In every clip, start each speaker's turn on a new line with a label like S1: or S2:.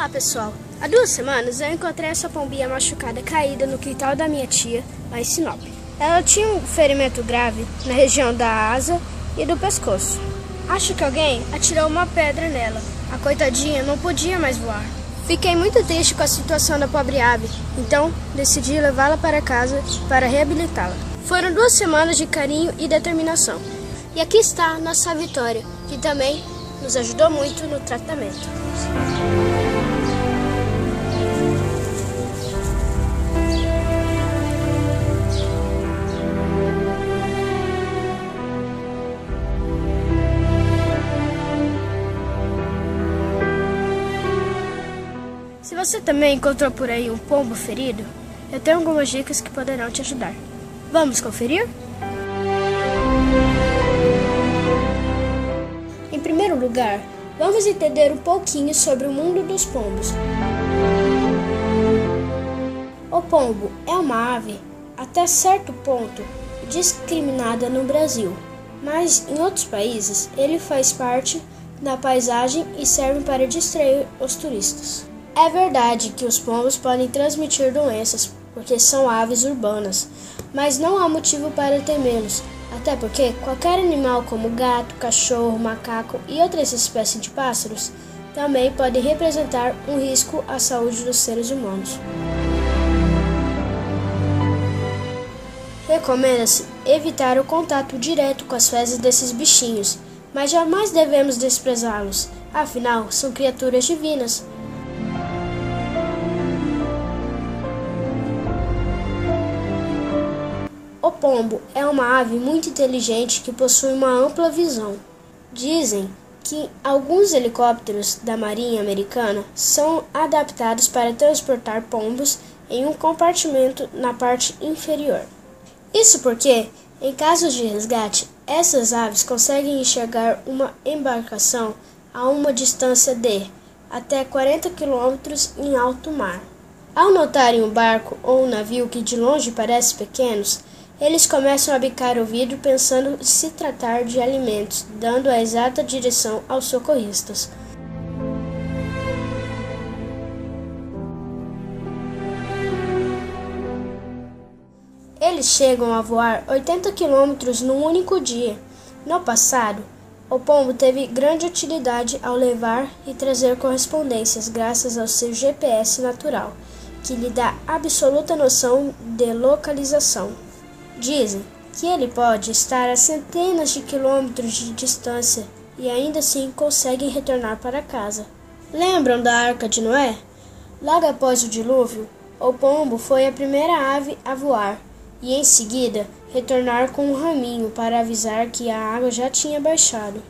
S1: Olá pessoal, há duas semanas eu encontrei essa pombinha machucada caída no quintal da minha tia, lá em Sinop. Ela tinha um ferimento grave na região da asa e do pescoço. Acho que alguém atirou uma pedra nela. A coitadinha não podia mais voar. Fiquei muito triste com a situação da pobre ave, então decidi levá-la para casa para reabilitá-la. Foram duas semanas de carinho e determinação. E aqui está nossa Vitória, que também nos ajudou muito no tratamento. Você também encontrou por aí um pombo ferido, eu tenho algumas dicas que poderão te ajudar. Vamos conferir? Em primeiro lugar, vamos entender um pouquinho sobre o mundo dos pombos. O pombo é uma ave, até certo ponto, discriminada no Brasil, mas em outros países ele faz parte da paisagem e serve para distrair os turistas. É verdade que os pombos podem transmitir doenças porque são aves urbanas, mas não há motivo para temê-los, até porque qualquer animal como gato, cachorro, macaco e outras espécies de pássaros também podem representar um risco à saúde dos seres humanos. Recomenda-se evitar o contato direto com as fezes desses bichinhos, mas jamais devemos desprezá-los, afinal são criaturas divinas pombo é uma ave muito inteligente que possui uma ampla visão. Dizem que alguns helicópteros da Marinha Americana são adaptados para transportar pombos em um compartimento na parte inferior. Isso porque, em casos de resgate, essas aves conseguem enxergar uma embarcação a uma distância de até 40 km em alto mar. Ao notarem um barco ou um navio que de longe parece pequenos, eles começam a bicar o vidro pensando se tratar de alimentos, dando a exata direção aos socorristas. Eles chegam a voar 80 quilômetros num único dia. No passado, o pombo teve grande utilidade ao levar e trazer correspondências graças ao seu GPS natural, que lhe dá absoluta noção de localização. Dizem que ele pode estar a centenas de quilômetros de distância e ainda assim consegue retornar para casa. Lembram da Arca de Noé? Logo após o dilúvio, o pombo foi a primeira ave a voar e em seguida retornar com um raminho para avisar que a água já tinha baixado.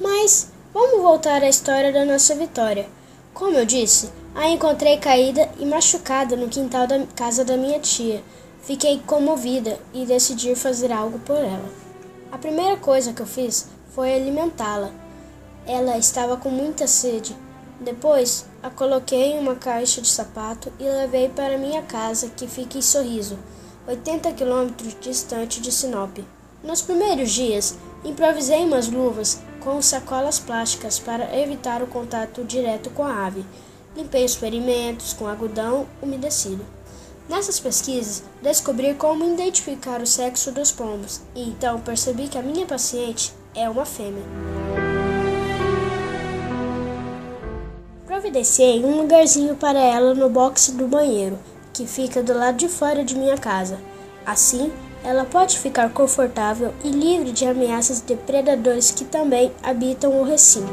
S1: Mas vamos voltar à história da nossa vitória. Como eu disse, a encontrei caída e machucada no quintal da casa da minha tia. Fiquei comovida e decidi fazer algo por ela. A primeira coisa que eu fiz foi alimentá-la. Ela estava com muita sede. Depois, a coloquei em uma caixa de sapato e levei para minha casa, que fica em Sorriso, 80 quilômetros distante de Sinop. Nos primeiros dias, improvisei umas luvas com sacolas plásticas para evitar o contato direto com a ave. Limpei os ferimentos com algodão umedecido. Nessas pesquisas, descobri como identificar o sexo dos pombos e então percebi que a minha paciente é uma fêmea. Providenciei um lugarzinho para ela no box do banheiro, que fica do lado de fora de minha casa. Assim, ela pode ficar confortável e livre de ameaças de predadores que também habitam o recinto.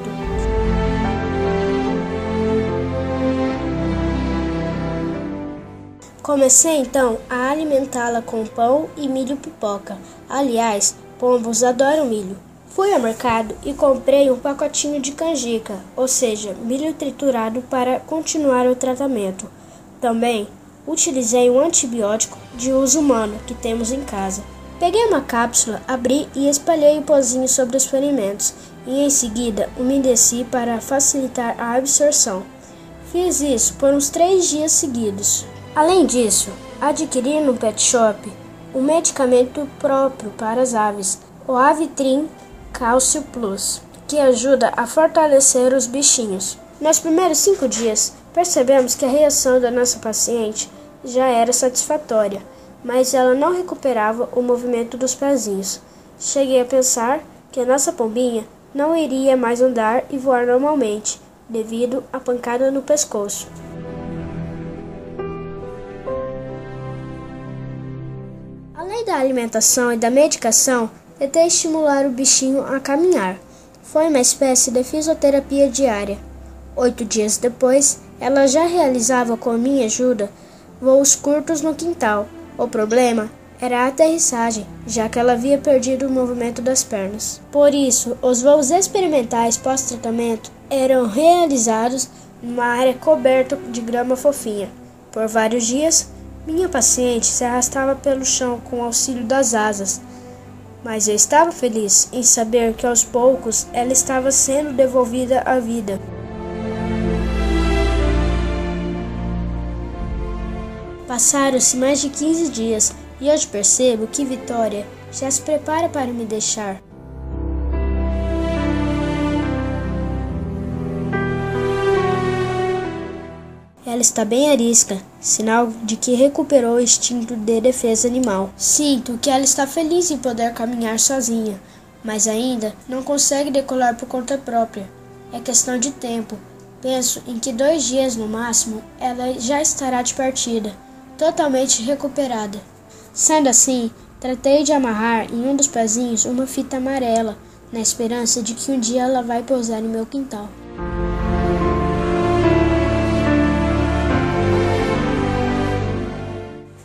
S1: Comecei então a alimentá-la com pão e milho pipoca. Aliás, pombos adoram milho. Fui ao mercado e comprei um pacotinho de canjica, ou seja, milho triturado para continuar o tratamento. Também Utilizei um antibiótico de uso humano que temos em casa. Peguei uma cápsula, abri e espalhei o pozinho sobre os ferimentos e em seguida umedeci para facilitar a absorção. Fiz isso por uns três dias seguidos. Além disso, adquiri no pet shop um medicamento próprio para as aves. o Avitrim Cálcio Plus, que ajuda a fortalecer os bichinhos. Nos primeiros cinco dias, percebemos que a reação da nossa paciente já era satisfatória, mas ela não recuperava o movimento dos pezinhos. Cheguei a pensar que a nossa pombinha não iria mais andar e voar normalmente, devido à pancada no pescoço. Além da alimentação e da medicação, tentei estimular o bichinho a caminhar. Foi uma espécie de fisioterapia diária. Oito dias depois, ela já realizava com minha ajuda voos curtos no quintal. O problema era a aterrissagem, já que ela havia perdido o movimento das pernas. Por isso, os voos experimentais pós-tratamento eram realizados numa área coberta de grama fofinha. Por vários dias, minha paciente se arrastava pelo chão com auxílio das asas, mas eu estava feliz em saber que aos poucos ela estava sendo devolvida à vida. Passaram-se mais de 15 dias e hoje percebo que Vitória já se prepara para me deixar. Ela está bem arisca, sinal de que recuperou o instinto de defesa animal. Sinto que ela está feliz em poder caminhar sozinha, mas ainda não consegue decolar por conta própria. É questão de tempo. Penso em que dois dias no máximo ela já estará de partida, totalmente recuperada. Sendo assim, tratei de amarrar em um dos pezinhos uma fita amarela, na esperança de que um dia ela vai pousar em meu quintal.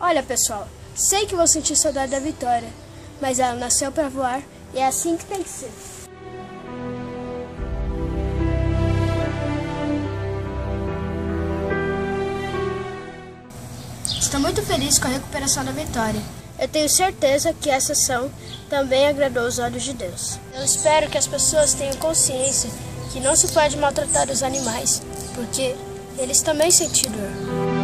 S1: Olha, pessoal, sei que vou sentir saudade da Vitória, mas ela nasceu para voar e é assim que tem que ser. Estou muito feliz com a recuperação da Vitória. Eu tenho certeza que essa ação também agradou os olhos de Deus. Eu espero que as pessoas tenham consciência que não se pode maltratar os animais, porque eles também sentem dor.